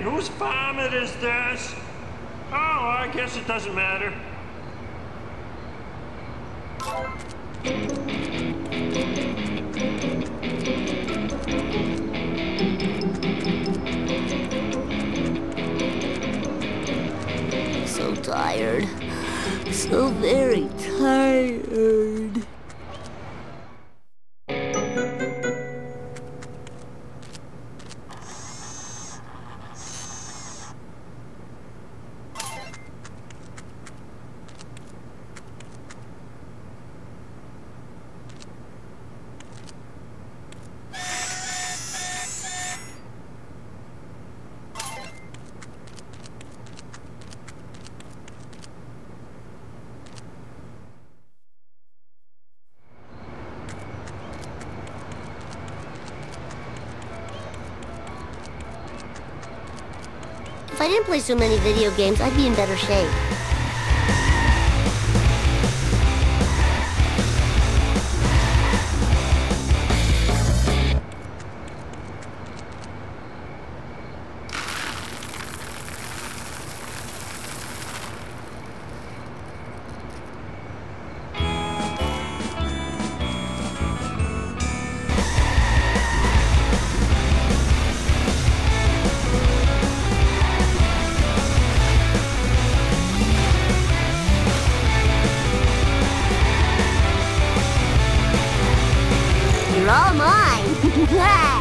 Hey, whose vomit is this? Oh, I guess it doesn't matter. So tired. So very tired. If I didn't play so many video games, I'd be in better shape. All mine.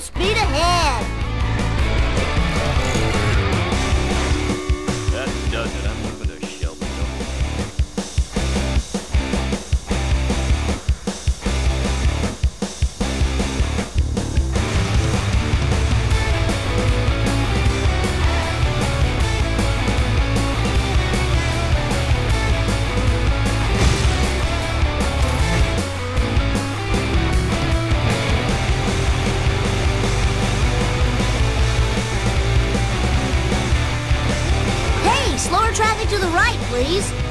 Speed ahead! please?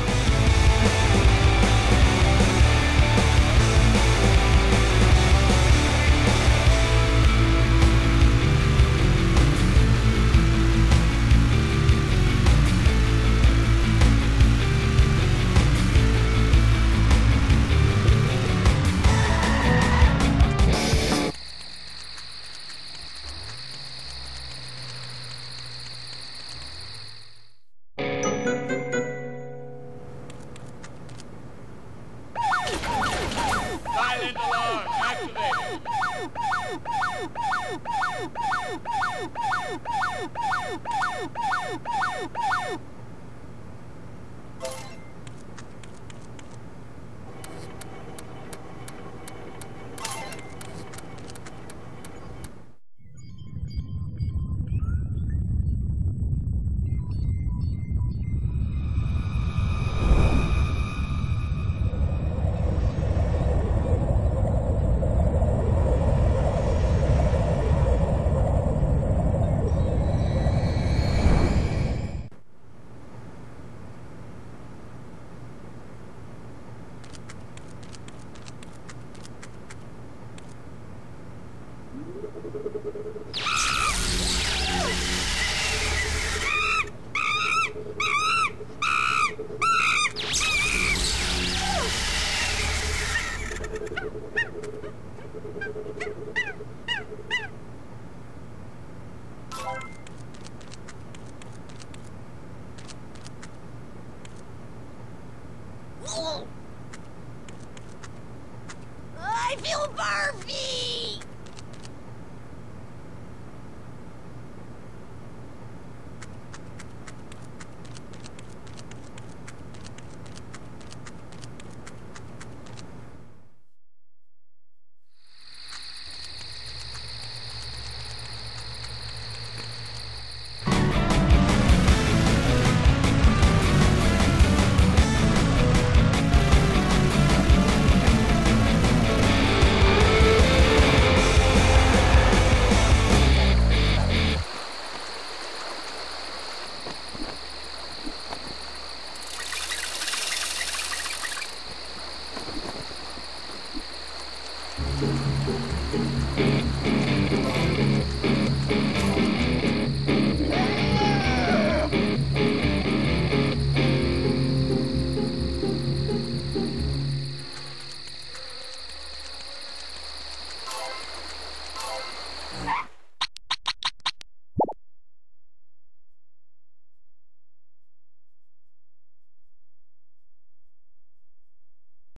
I feel barfy! Yeah.